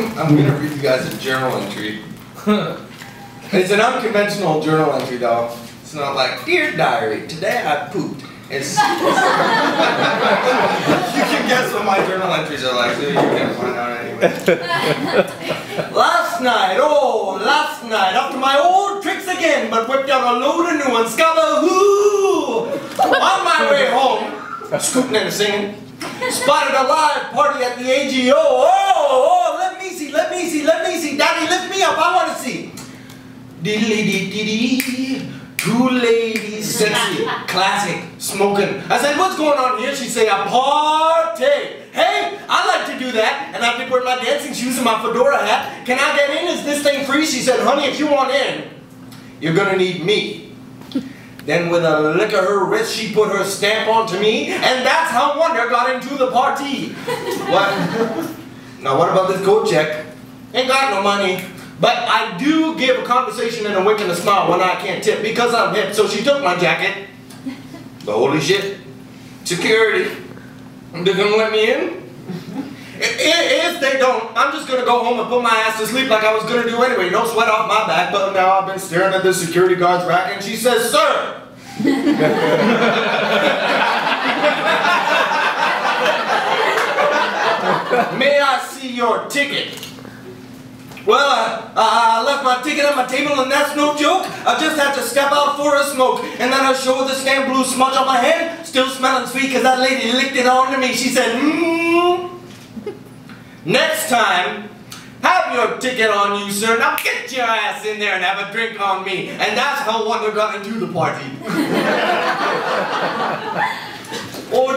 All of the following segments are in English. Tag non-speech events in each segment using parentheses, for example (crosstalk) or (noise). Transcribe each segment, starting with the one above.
I'm gonna read you guys a journal entry. (laughs) it's an unconventional journal entry though. It's not like, dear diary, today I pooped. It's, (laughs) you can guess what my journal entries are like, so you're gonna find out anyway. (laughs) last night, oh, last night, up to my old tricks again, but whipped out a load of new ones. Scabba-hoo! On my way home, scooting and singing, spotted a live party at the AGO. Oh, up, I want to see. Diddly dee dee dee. Two ladies, sexy, classic, smoking. I said, what's going on here? She say, a party. Hey, I like to do that, and I've been wearing my dancing shoes and my fedora hat. Can I get in? Is this thing free? She said, honey, if you want in, you're gonna need me. Then with a lick of her wrist, she put her stamp onto me, and that's how Wunder got into the party. What? now what about this coat check? Ain't got no money. But I do give a conversation and a wink and a smile when I can't tip because I'm hip. So she took my jacket. But holy shit, security. They're gonna let me in? If they don't, I'm just gonna go home and put my ass to sleep like I was gonna do anyway. No sweat off my back, but now I've been staring at the security guard's rack and she says, Sir! (laughs) May I see your ticket? Well, uh, I left my ticket on my table and that's no joke. I just had to step out for a smoke. And then I showed the stamp blue smudge on my hand, still smelling sweet because that lady licked it onto me. She said, mmm. Next time, have your ticket on you, sir. Now get your ass in there and have a drink on me. And that's how Wunder got into the party. (laughs)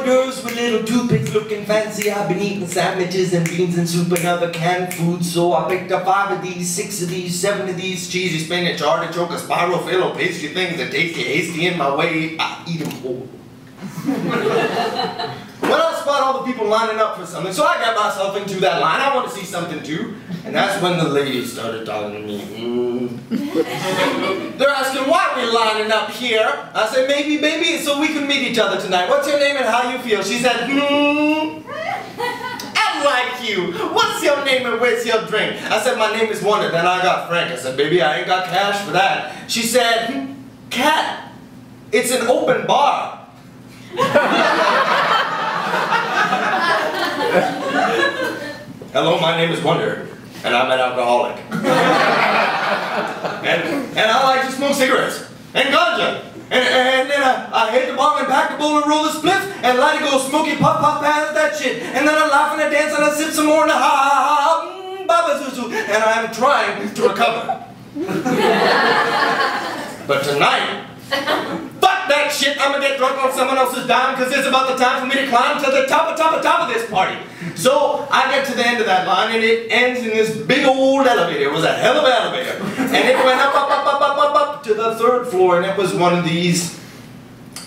D'oeuvres with little toothpicks looking fancy. I've been eating sandwiches and beans and soup and other canned food. So I picked up five of these, six of these, seven of these. Cheesy spinach, artichoke, a spiral fill pastry things that taste hasty in my way. I eat (laughs) them I spot all the people lining up for something, so I got myself into that line. I want to see something too. And that's when the ladies started talking to me. Mm. (laughs) They're asking why we're lining up here. I said, maybe, maybe, so we can meet each other tonight. What's your name and how you feel? She said, hmm. (laughs) I like you. What's your name and where's your drink? I said, my name is Wunder. Then I got Frank. I said, baby, I ain't got cash for that. She said, hmm, cat, it's an open bar. (laughs) Hello, my name is Wunder, and I'm an alcoholic. (laughs) and, and I like to smoke cigarettes, and ganja. And, and then I, I hit the bar and pack the bowl and roll the spliff and let it go smoky pop pop past that shit. And then I laugh and I dance and I sip some more and I ha ha ha baba zuzu. And I'm trying to recover. (laughs) but tonight, shit, I'm gonna get drunk on someone else's dime because it's about the time for me to climb to the top of top of top of this party. So I get to the end of that line and it ends in this big old elevator. It was a hell of an elevator. And it went up, up, up, up, up, up, up to the third floor and it was one of these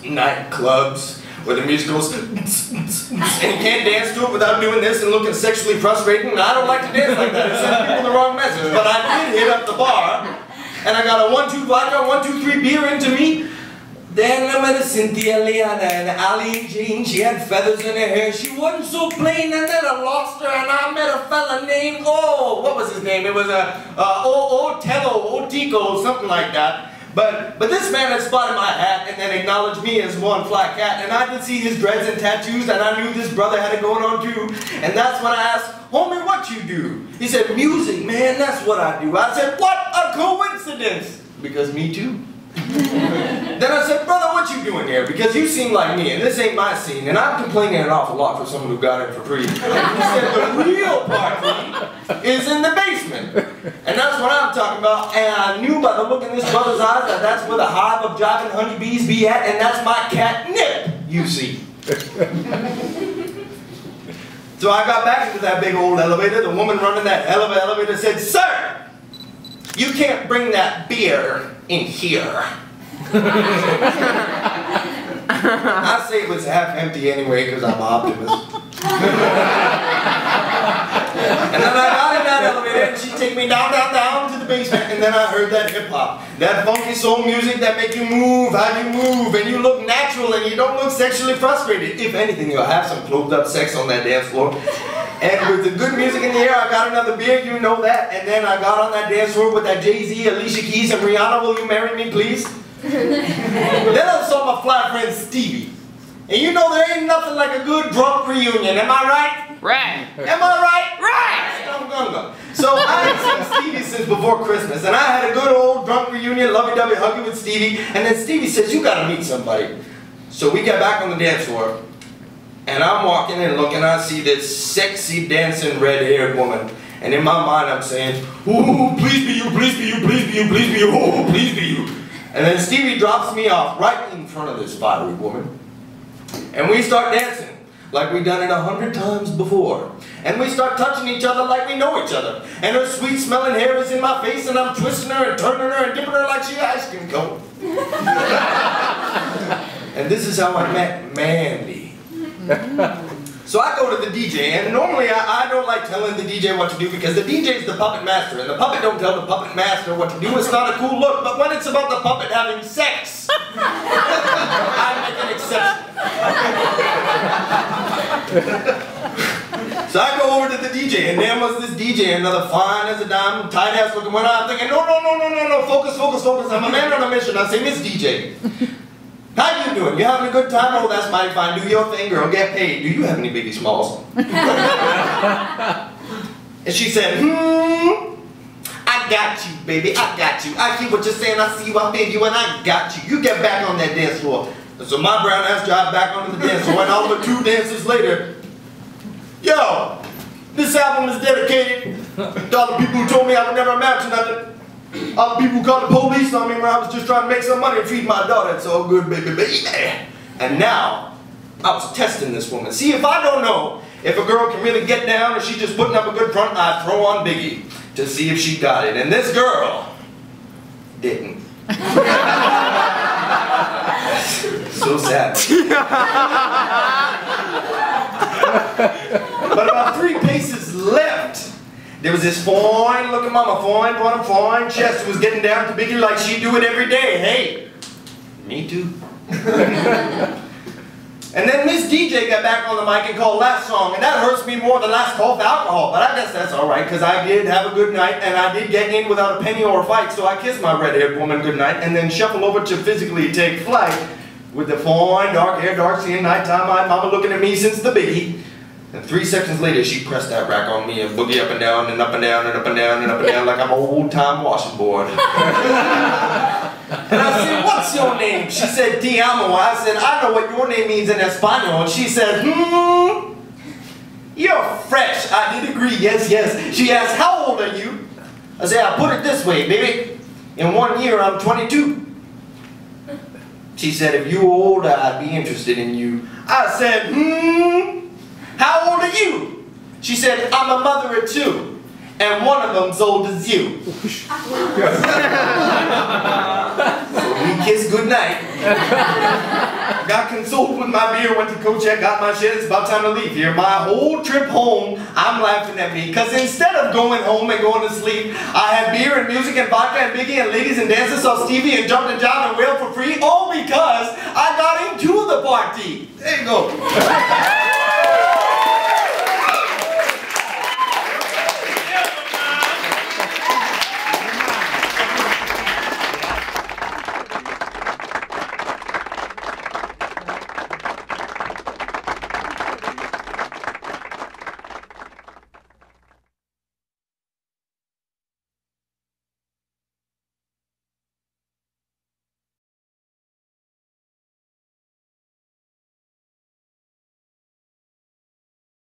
nightclubs where the music goes and you can't dance to it without doing this and looking sexually frustrating. I don't like to dance like that. It sends people the wrong message. But I did hit up the bar and I got a one, two vodka, one, two, three beer into me. Then I met a Cynthia Liana and Ali Jean. She had feathers in her hair. She wasn't so plain. And then I lost her and I met a fella named, oh, what was his name? It was a, uh, o Otello, Otico, something like that. But but this man had spotted my hat and then acknowledged me as one fly cat. And I could see his dreads and tattoos and I knew this brother had it going on too. And that's when I asked, homie, what you do? He said, music, man, that's what I do. I said, what a coincidence. Because me too. (laughs) then I said, brother, what you doing here? Because you seem like me, and this ain't my scene, and I'm complaining an awful lot for someone who got in for free. He said, the real party is in the basement. And that's what I'm talking about, and I knew by the look in this brother's eyes that that's where the hive of jiving honeybees be at, and that's my cat Nip, you see. (laughs) so I got back into that big old elevator. The woman running that elevator said, Sir, you can't bring that beer in here. I say it was half empty anyway because I'm optimist. and then I got in that elevator and she took me down, down, down to the basement and then I heard that hip hop. That funky soul music that make you move how you move and you look natural and you don't look sexually frustrated. If anything, you'll have some clothed up sex on that dance floor. And with the good music in the air, I got another beer, you know that. And then I got on that dance floor with that Jay-Z, Alicia Keys, and Rihanna, will you marry me, please? Then I saw my fly friend Stevie. And you know there ain't nothing like a good drunk reunion, am I right? Right. Am I right? Right. So I had seen Stevie since before Christmas, and I had a good old drunk reunion, lovey-dovey huggy with Stevie, and then Stevie says, you gotta meet somebody. So we get back on the dance floor, and I'm walking and looking, I see this sexy dancing red-haired woman. And in my mind I'm saying, ooh, please be you, please be you, please be you, please be you, ooh, please be you. And then Stevie drops me off right in front of this fiery woman. And we start dancing like we've done it a hundred times before. And we start touching each other like we know each other. And her sweet smelling hair is in my face and I'm twisting her and turning her and dipping her like she ice cream cone. (laughs) and this is how I met Mandy. (laughs) So I go to the DJ, and normally I, I, don't like telling the DJ what to do because the DJ is the puppet master, and the puppet don't tell the puppet master what to do. It's not a cool look, but when it's about the puppet having sex, (laughs) I make an exception. so I go over to the DJ, and there was this DJ, another fine as a dime, tight ass looking one. I'm thinking, no, no, no, no, no, no, focus, focus, focus. I'm a man on a mission. I say, Miss DJ. How you doing? You having a good time? Oh, that's mighty fine. Do your thing, girl. Get paid. Do you have any biggie smalls? (laughs) and she said, hmm, I got you, baby. I got you. I hear what you're saying. I see you. I feel you, and I got you. You get back on that dance floor. And so my brown ass drive back onto the dance floor, and all the two dances later, yo, this album is dedicated to all the people who told me I would never amount to nothing. Other people called the police on me when I was just trying to make some money and feed my daughter. It's all good, baby, baby. And now, I was testing this woman. See, if I don't know if a girl can really get down or she's just putting up a good front, I throw on Biggie to see if she got it. And this girl didn't. (laughs) so sad. (laughs) but about three paces left, there was this fine looking mama, fine, bottom, fine chest was getting down to Biggie like she do it every day. Hey, me too. (laughs) and then Miss DJ got back on the mic and called last song, and that hurts me more than last call for alcohol. But I guess that's all right, because I did have a good night, and I did get in without a penny or a fight, so I kissed my red-haired woman good night, and then shuffle over to physically take flight with the fine, dark hair, dark skin, nighttime eyed mama looking at me since the biggie. And three seconds later, she pressed that rack on me and boogie up and down and up and down and up and down and up and down like I'm an old time washing board. and I said, what's your name? She said, Te amo. I said, I know what your name means in Espanol. And she said, hmm, you're fresh. I did agree, yes, yes. She asked, how old are you? I said, I put it this way, baby. In one year, I'm 22. She said, if you were older, I'd be interested in you. I said, hmm, are you? She said, I'm a mother of two, and one of them's old as you. (laughs) we kissed goodnight. got consoled with my beer, went to co-check, got my shit, it's about time to leave here. My whole trip home, I'm laughing at me, because instead of going home and going to sleep, I had beer and music and vodka and Biggie and ladies and dances, saw Stevie and jumped and jived and wailed for free, all because I got into the party. There you go.